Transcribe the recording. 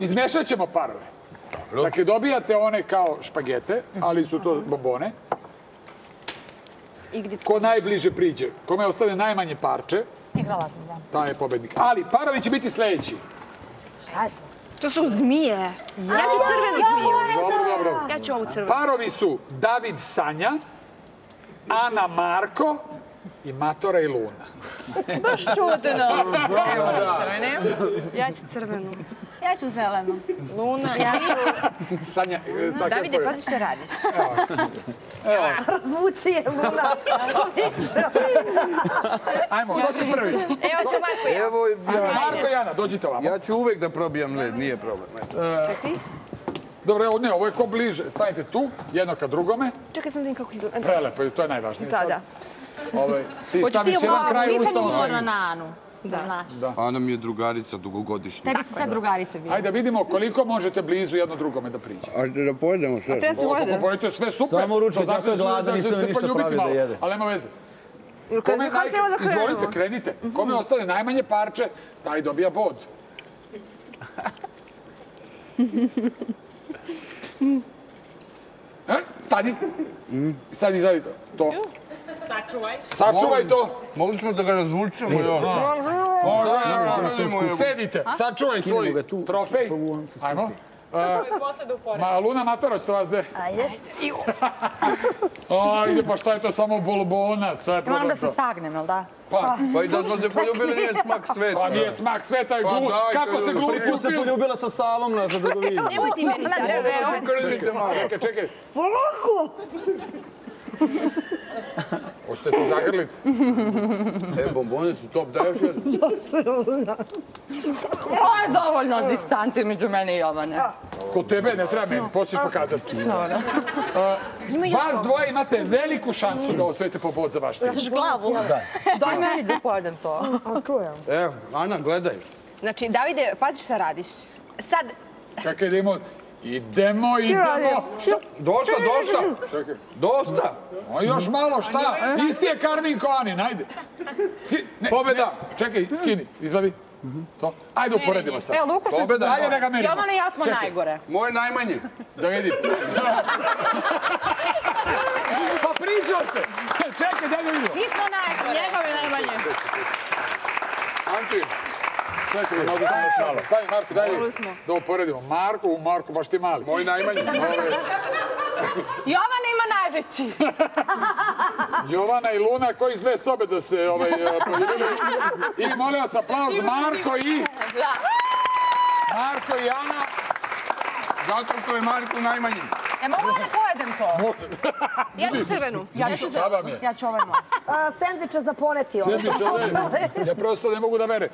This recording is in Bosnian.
Izmešat ćemo parove. Dakle, dobijate one kao špagete, ali su to bombone. Gdje Ko najbliže priđe, kome ostane najmanje parče, Igrala sam za. taj je pobednik. Ali parovi će biti sljedeći. Šta je to? To su zmije. Ja ću crvenu zmiju. Dobro, dobro. Ja ću ovu crvenu. Parovi su David Sanja, Ana Marko i Matora i Luna. Baš čudno. Crvene. Ja ću crvenu. Ja ću zelenu. Luna, ja ću... Sanja, e, tako je Davide, pazi što radiš. Evo, Razvuci je, Luna. ajmo, ko će prvi? Evo ću Marko i. Evo, ja, Marko i Ana, dođite ovamo. ja ću uvek da probijam led, nije problem. eto. Čekaj. Dobro, evo, ne, ovo je ko bliže. Stanite tu, jedno ka drugome. Čekaj sam da vidim kako izgleda. Prelepo, to je najvažnije. Da, sad. da. Ovaj, ti Hoćeš staviš ti jedan kraj Nisam ustavom govorila svojim. na Anu. Da. Znaš. Ana mi je drugarica dugogodišnja. Tebi su sve drugarice bile. Ajde da vidimo koliko možete blizu jedno drugome da priđe. Ajde da pojedemo sve. Treba se pojete sve super. Samo znači tako je da da će nisam se ništa pravio da jede. Ali nema veze. Kome Kako naj... treba da? Izvolite, krenite. Kome ostane najmanje parče, taj dobija bod. E, stani. Stani, izvadi to. To. Sačuvaj. Sačuvaj to. Mogli smo da ga razvučemo još. Sedite, sačuvaj svoj trofej. Ajmo. Ma, Luna Matoroć, to vas de. Ajde. Ajde, pa šta je to samo bolbona, sve je Moram da se sagnem, jel da? Pa, Pa i da smo se poljubili nije smak sveta. pa nije smak sveta je Pa glup. Kako se ljudi, glupi Prvi u put se poljubila sa Salom na Zadrugovini. Nemoj ti meni sad. Evo. Čekaj, čekaj. Polako. Hoćete se zagrliti? E, bombone su top, daj još jednu. Ovo je dovoljno distanci među mene i Jovane. Kod tebe ne treba meni, poslije ćeš pokazati. Vas dvoje imate veliku šansu da osvojite po bod za vaš tim. glavu. Daj meni da pojedem to. A. Evo, Ana, gledaj. Znači, Davide, pazi šta radiš. Sad, Čekaj, idemo. Idemo, idemo. Šta? Dosta, dosta. Čekaj. Dosta. A još malo, šta? Isti je Karmin Koanin, ajde. Ski, ne, Pobjeda. Ne, čekaj, skini, izvadi. To. Ajde, uporedimo sad. Evo, Luka se Pobjeda. Ajde da ga merimo. Jovana i ja smo Čekaj. najgore. Moj najmanji. Da vidim. pa pričao se. Čekaj, da ga vidimo. Mi smo najgore. Njegov je najmanje. Anči, Čekaj, još malo. Stavi Marko, daj Dobro smo. da uporedimo. Marko, u Marko, baš ti mali. moj najmanji. Jovana ima najveći. Jovana i Luna, koji iz dve sobe da se ovaj, eh, poljubili. I molim vas, aplauz Marko i... Da. Marko i Ana. Zato što je Marko najmanji. E, mogu da pojedem to? Može. ja ću crvenu. Ja ću je? Ja ću ovaj moj. Sendviče za poneti ovo. Sjednice ove, ja prosto ne mogu da vere.